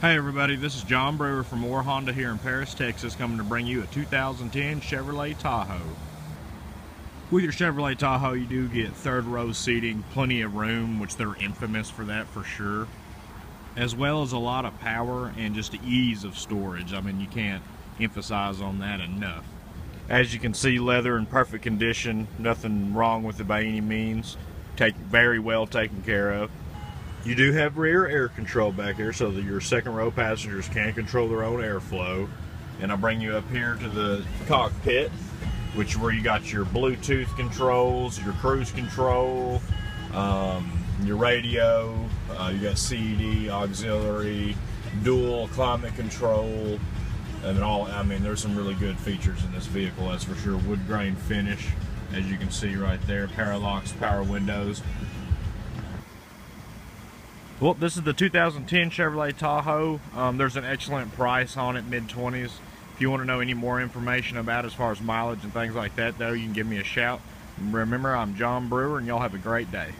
Hey everybody, this is John Brewer from Orr Honda here in Paris, Texas, coming to bring you a 2010 Chevrolet Tahoe. With your Chevrolet Tahoe, you do get third row seating, plenty of room, which they're infamous for that for sure, as well as a lot of power and just ease of storage. I mean, you can't emphasize on that enough. As you can see, leather in perfect condition, nothing wrong with it by any means. Take very well taken care of. You do have rear air control back here so that your second row passengers can control their own airflow. And I'll bring you up here to the cockpit, which where you got your Bluetooth controls, your cruise control, um, your radio, uh, you got CD, auxiliary, dual climate control, and all. I mean, there's some really good features in this vehicle, that's for sure. Wood grain finish, as you can see right there. Paralux power windows. Well, this is the 2010 Chevrolet Tahoe. Um, there's an excellent price on it, mid-20s. If you want to know any more information about as far as mileage and things like that, though, you can give me a shout. Remember, I'm John Brewer, and y'all have a great day.